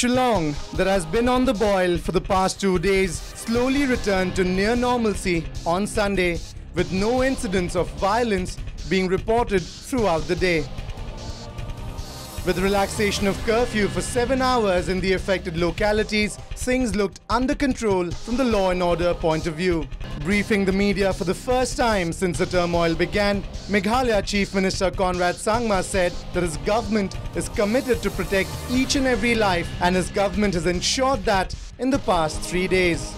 Shillong, that has been on the boil for the past two days, slowly returned to near normalcy on Sunday, with no incidents of violence being reported throughout the day. With relaxation of curfew for seven hours in the affected localities, things looked under control from the law and order point of view. Briefing the media for the first time since the turmoil began, Meghalaya Chief Minister Conrad Sangma said that his government is committed to protect each and every life and his government has ensured that in the past three days.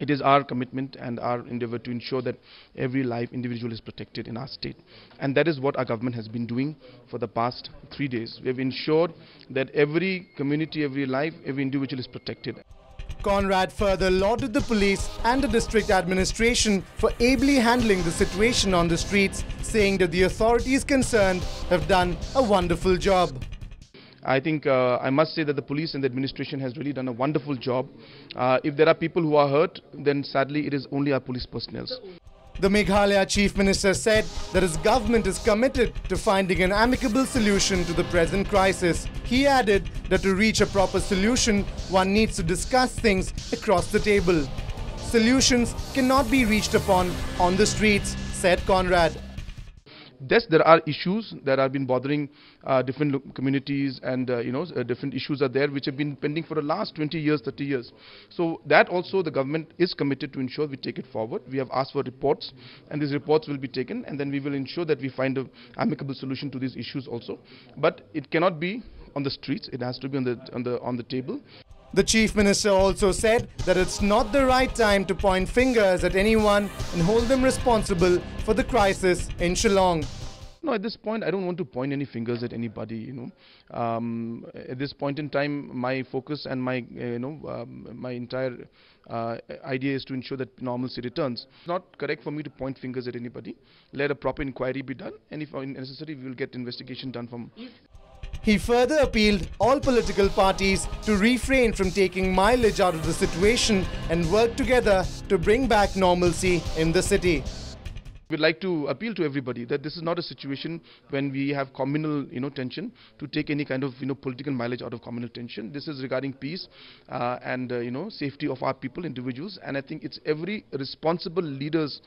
It is our commitment and our endeavor to ensure that every life individual is protected in our state. And that is what our government has been doing for the past three days. We have ensured that every community, every life, every individual is protected. Conrad further lauded the police and the district administration for ably handling the situation on the streets, saying that the authorities concerned have done a wonderful job. I think uh, I must say that the police and the administration has really done a wonderful job. Uh, if there are people who are hurt, then sadly it is only our police personnel. The Meghalaya Chief Minister said that his government is committed to finding an amicable solution to the present crisis. He added that to reach a proper solution, one needs to discuss things across the table. Solutions cannot be reached upon on the streets, said Conrad. Yes, there are issues that have been bothering uh, different communities, and uh, you know, uh, different issues are there which have been pending for the last 20 years, 30 years. So that also the government is committed to ensure we take it forward. We have asked for reports, and these reports will be taken, and then we will ensure that we find an amicable solution to these issues also. But it cannot be on the streets; it has to be on the on the on the table. The Chief Minister also said that it's not the right time to point fingers at anyone and hold them responsible for the crisis in Shillong. No, at this point, I don't want to point any fingers at anybody. You know, um, at this point in time, my focus and my uh, you know um, my entire uh, idea is to ensure that normalcy returns. It's not correct for me to point fingers at anybody. Let a proper inquiry be done, and if necessary, we will get investigation done from. He further appealed all political parties to refrain from taking mileage out of the situation and work together to bring back normalcy in the city. We'd like to appeal to everybody that this is not a situation when we have communal, you know, tension to take any kind of, you know, political mileage out of communal tension. This is regarding peace uh, and, uh, you know, safety of our people, individuals. And I think it's every responsible leader's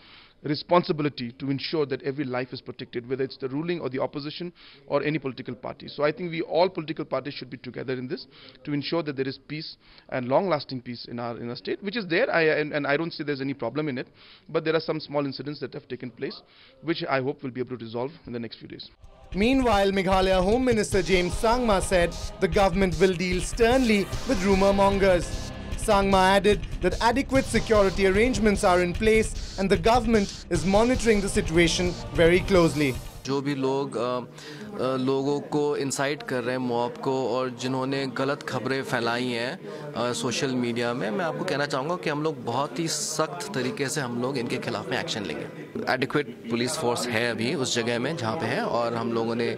responsibility to ensure that every life is protected, whether it's the ruling or the opposition or any political party. So I think we all political parties should be together in this to ensure that there is peace and long-lasting peace in our in our state, which is there. I, and, and I don't see there's any problem in it, but there are some small incidents that have taken place, which I hope will be able to resolve in the next few days. Meanwhile, Meghalaya Home Minister James Sangma said the government will deal sternly with rumour mongers. Sangma added that adequate security arrangements are in place and the government is monitoring the situation very closely. जो भी लोग आ, आ, लोगों को insight कर रहे हैं mob को और जिन्होंने गलत खबरें फैलाई हैं सोशल मीडिया में मैं आपको कहना चाहूँगा कि हम लोग बहुत ही सख्त तरीके से हम लोग इनके खिलाफ में एक्शन लेंगे। एडिक्वेट पुलिस फोर्स है अभी उस जगह में जहाँ पे है और हम लोगों ने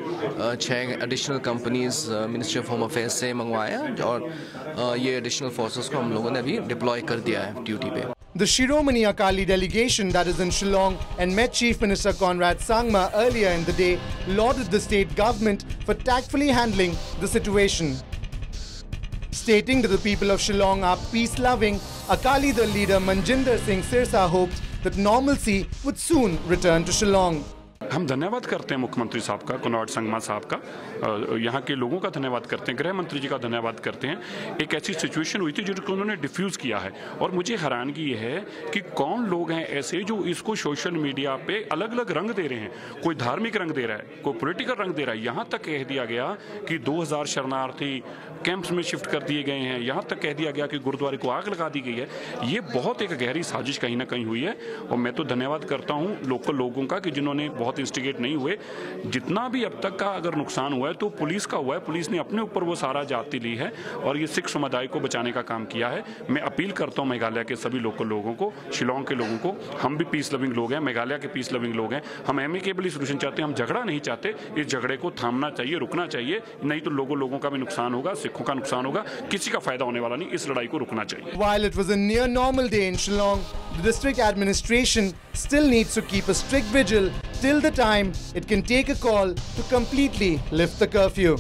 छः additional companies ministry of home affairs से मंगवाया और ये एडिशनल फोर्सेस को हम लोगों ने अभी डिप्लॉय कर दिया है ड्यूटी पे। The Shiromani Akali delegation that is in Shillong and met Chief Minister Conrad Sangma earlier in the day lauded the state government for tactfully handling the situation. Stating that the people of Shillong are peace-loving, Akali Dal leader Manjinder Singh Sirsa hoped that normalcy would soon return to Shillong. हम धन्यवाद करते हैं मुख्यमंत्री साहब का कनौड़ संगमा साहब का। यहाँ के लोगों का धन्यवाद करते हैं गृह मंत्री जी का धन्यवाद करते हैं। एक ऐसी सिचुएशन हुई थी जिसको उन्होंने डिफ्यूज़ किया है। और मुझे हैरानगी ये है कि कौन लोग हैं ऐसे जो इसको सोशल मीडिया पे अलग अलग रंग दे रहे हैं? कोई धार्मिक रंग दे रहा है, कोई पोलिटिकल रंग दे रहा है। यहाँ तक कह दिया गया कि दो हज़ार शरणार्थी कैंप्स में शिफ्ट कर दिए गए हैं। यहाँ तक कह दिया गया कि गुरुद्वारे को आग लगा दी गई है। ये बहुत एक गहरी साजिश कहीं ना कहीं हुई है। और मैं तो धन्यवाद करता हूँ लोकल लोगों का कि जिन्होंने बहुत इंस्टिगेट नहीं हुए। जितना भी अब तक का अगर नुकसान हुआ है तो पुलिस का हुआ है। पुलिस ने अपने ऊपर वो सारा जाती ली है और ये सिख समुदाय को बचाने का काम किया है। मैं अपील करता हूँ मेघालय के सभी लोकल लोगों को शिलोंग के लोगों को हम भी पीस लविंग लोग हैं मेघालय के पीस लविंग लोग हैं। हम एमिकेबली सोल्यूशन चाहते हैं हम झगड़ा नहीं चाहते। इस झगड़े को थामना चाहिए रुकना चाहिए। नहीं तो लोगों लोगों का भी नुकसान होगा सिखों का नुकसान होगा। किसी का फ़ायदा होने वाला नहीं इस लड़ाई को रुकना चाहिए। While it was a near normal day in Shillong, the district administration still needs to keep a strict vigil till the time it can take a call to completely lift the curfew.